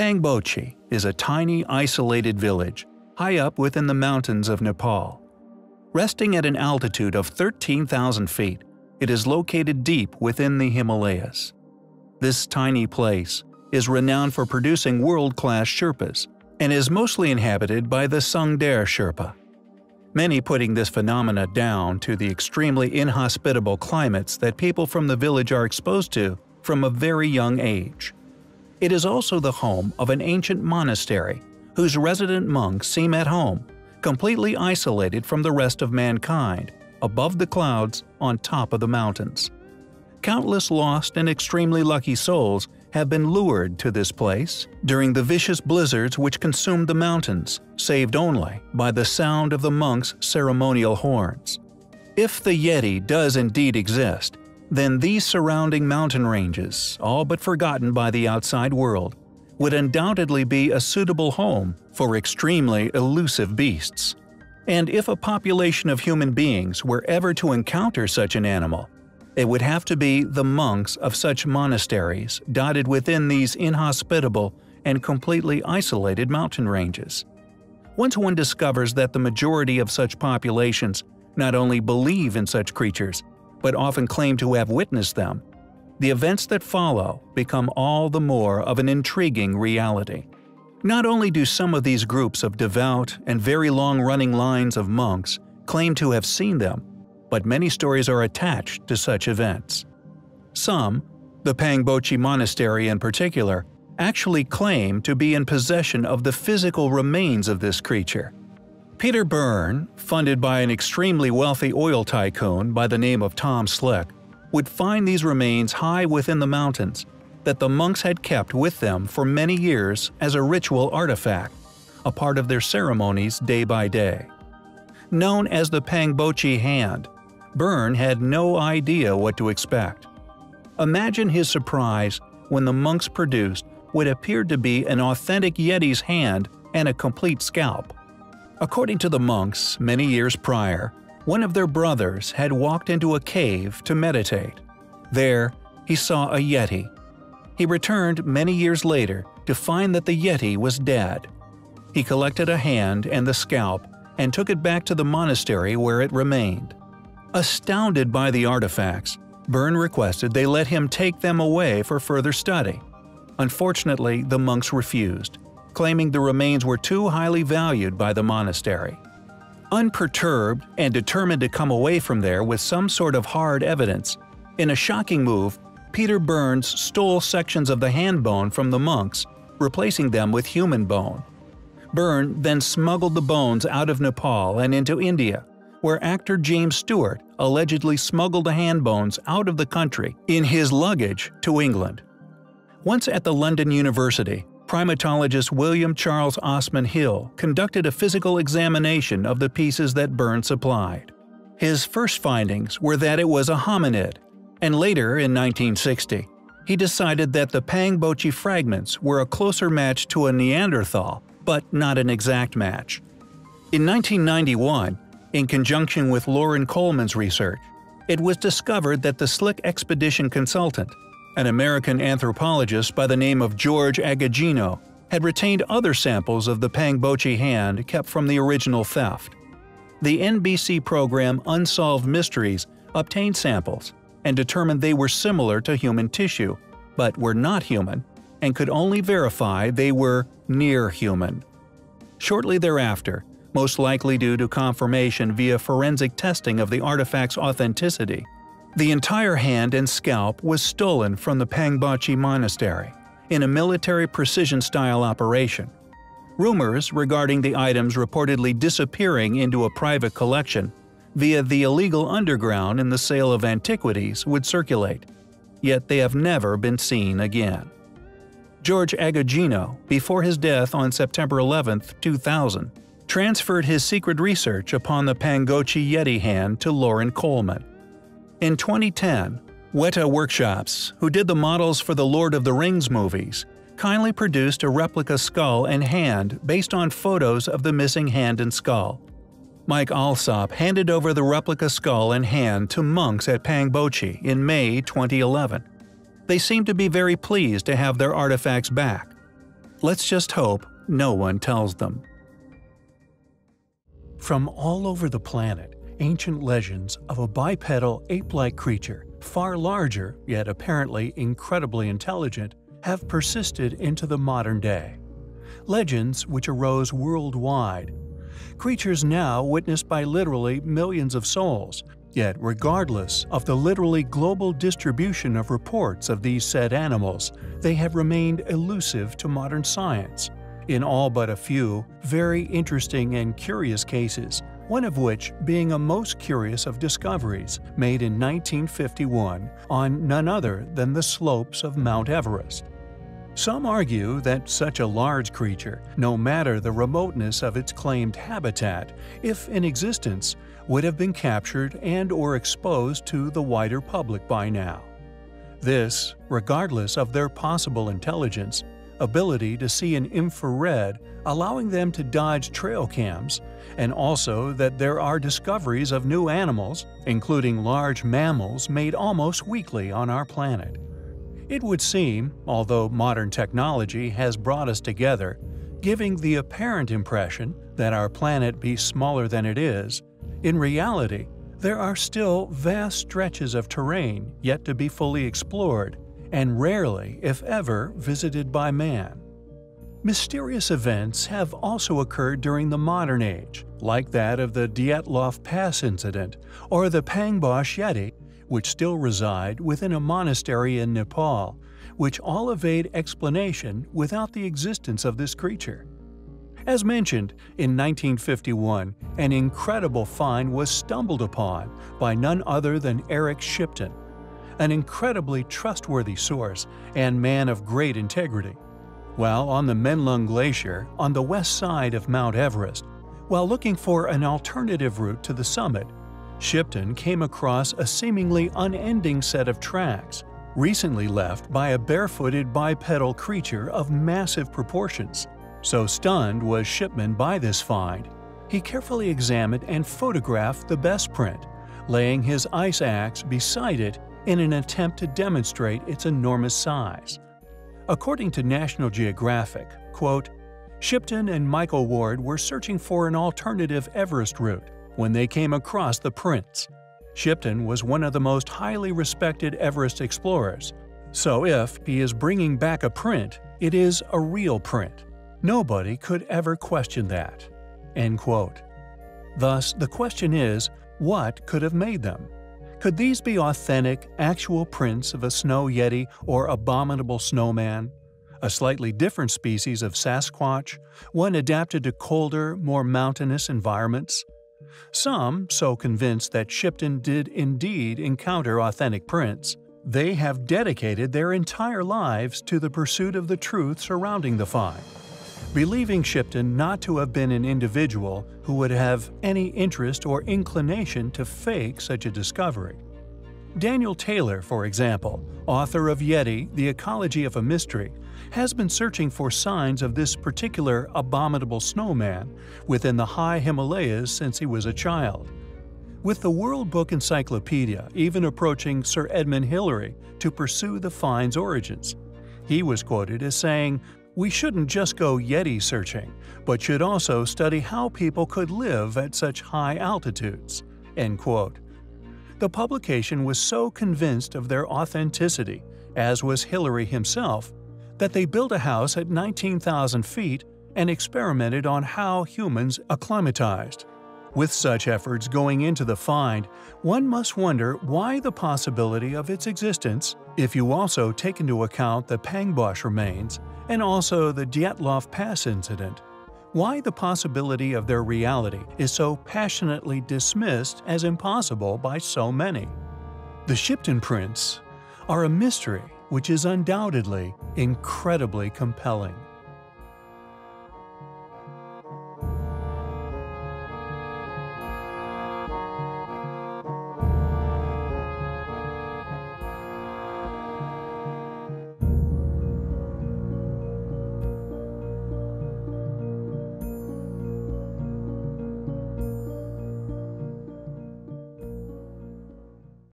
Pangboche is a tiny, isolated village high up within the mountains of Nepal. Resting at an altitude of 13,000 feet, it is located deep within the Himalayas. This tiny place is renowned for producing world-class Sherpas and is mostly inhabited by the Sangder Sherpa. Many putting this phenomena down to the extremely inhospitable climates that people from the village are exposed to from a very young age. It is also the home of an ancient monastery whose resident monks seem at home, completely isolated from the rest of mankind, above the clouds on top of the mountains. Countless lost and extremely lucky souls have been lured to this place during the vicious blizzards which consumed the mountains, saved only by the sound of the monks' ceremonial horns. If the Yeti does indeed exist, then these surrounding mountain ranges, all but forgotten by the outside world, would undoubtedly be a suitable home for extremely elusive beasts. And if a population of human beings were ever to encounter such an animal, it would have to be the monks of such monasteries dotted within these inhospitable and completely isolated mountain ranges. Once one discovers that the majority of such populations not only believe in such creatures, but often claim to have witnessed them, the events that follow become all the more of an intriguing reality. Not only do some of these groups of devout and very long-running lines of monks claim to have seen them, but many stories are attached to such events. Some, the Pangboche Monastery in particular, actually claim to be in possession of the physical remains of this creature. Peter Byrne, funded by an extremely wealthy oil tycoon by the name of Tom Slick, would find these remains high within the mountains that the monks had kept with them for many years as a ritual artifact, a part of their ceremonies day by day. Known as the Pangboche Hand, Byrne had no idea what to expect. Imagine his surprise when the monks produced what appeared to be an authentic Yeti's hand and a complete scalp. According to the monks, many years prior, one of their brothers had walked into a cave to meditate. There, he saw a Yeti. He returned many years later to find that the Yeti was dead. He collected a hand and the scalp and took it back to the monastery where it remained. Astounded by the artifacts, Byrne requested they let him take them away for further study. Unfortunately, the monks refused, claiming the remains were too highly valued by the monastery. Unperturbed and determined to come away from there with some sort of hard evidence, in a shocking move, Peter Byrne stole sections of the hand bone from the monks, replacing them with human bone. Byrne then smuggled the bones out of Nepal and into India, where actor James Stewart allegedly smuggled the hand bones out of the country in his luggage to England. Once at the London University, primatologist William Charles Osman Hill conducted a physical examination of the pieces that Byrne supplied. His first findings were that it was a hominid, and later, in 1960, he decided that the Pangboche fragments were a closer match to a Neanderthal, but not an exact match. In 1991, in conjunction with Loren Coleman's research, it was discovered that the Slick Expedition consultant an American anthropologist by the name of George Agogino had retained other samples of the Pangboche hand kept from the original theft. The NBC program Unsolved Mysteries obtained samples and determined they were similar to human tissue, but were not human, and could only verify they were near human. Shortly thereafter, most likely due to confirmation via forensic testing of the artifact's authenticity, the entire hand and scalp was stolen from the Pangboche Monastery in a military precision-style operation. Rumors regarding the items reportedly disappearing into a private collection via the illegal underground in the sale of antiquities would circulate, yet they have never been seen again. George Agogino, before his death on September 11, 2000, transferred his secret research upon the Pangboche Yeti hand to Loren Coleman. In 2010, Weta Workshops, who did the models for the Lord of the Rings movies, kindly produced a replica skull and hand based on photos of the missing hand and skull. Mike Alsop handed over the replica skull and hand to monks at Pangboche in May 2011. They seemed to be very pleased to have their artifacts back. Let's just hope no one tells them. From all over the planet, ancient legends of a bipedal ape-like creature, far larger yet apparently incredibly intelligent, have persisted into the modern day. Legends which arose worldwide. Creatures now witnessed by literally millions of souls, Yet, regardless of the literally global distribution of reports of these said animals, they have remained elusive to modern science. In all but a few, very interesting and curious cases, one of which being a most curious of discoveries made in 1951 on none other than the slopes of Mount Everest. Some argue that such a large creature, no matter the remoteness of its claimed habitat, if in existence, would have been captured and or exposed to the wider public by now. This, regardless of their possible intelligence, ability to see in infrared, allowing them to dodge trail cams, and also that there are discoveries of new animals, including large mammals, made almost weekly on our planet. It would seem, although modern technology has brought us together, giving the apparent impression that our planet be smaller than it is, in reality, there are still vast stretches of terrain yet to be fully explored, and rarely, if ever, visited by man. Mysterious events have also occurred during the modern age, like that of the Dyatlov Pass incident or the Pangboche Yeti which still reside within a monastery in Nepal, which all evade explanation without the existence of this creature. As mentioned, in 1951, an incredible find was stumbled upon by none other than Eric Shipton, an incredibly trustworthy source and man of great integrity. While on the Menlung Glacier on the west side of Mount Everest, while looking for an alternative route to the summit, Shipton came across a seemingly unending set of tracks, recently left by a barefooted bipedal creature of massive proportions. So stunned was Shipman by this find, he carefully examined and photographed the best print, laying his ice axe beside it in an attempt to demonstrate its enormous size. According to National Geographic, quote, Shipton and Michael Ward were searching for an alternative Everest route when they came across the prints. Shipton was one of the most highly respected Everest explorers, so if he is bringing back a print, it is a real print. Nobody could ever question that. End quote. Thus, the question is, what could have made them? Could these be authentic, actual prints of a snow yeti or abominable snowman? A slightly different species of Sasquatch, one adapted to colder, more mountainous environments? Some so convinced that Shipton did indeed encounter authentic prints, they have dedicated their entire lives to the pursuit of the truth surrounding the find, believing Shipton not to have been an individual who would have any interest or inclination to fake such a discovery. Daniel Taylor, for example, author of Yeti, The Ecology of a Mystery, has been searching for signs of this particular abominable snowman within the high Himalayas since he was a child. With the World Book Encyclopedia even approaching Sir Edmund Hillary to pursue the find's origins. He was quoted as saying, We shouldn't just go Yeti searching, but should also study how people could live at such high altitudes. End quote. The publication was so convinced of their authenticity, as was Hillary himself, that they built a house at 19,000 feet and experimented on how humans acclimatized. With such efforts going into the find, one must wonder why the possibility of its existence, if you also take into account the Pangboche remains and also the Dyatlov Pass incident, why the possibility of their reality is so passionately dismissed as impossible by so many. The Shipton prints are a mystery which is undoubtedly incredibly compelling.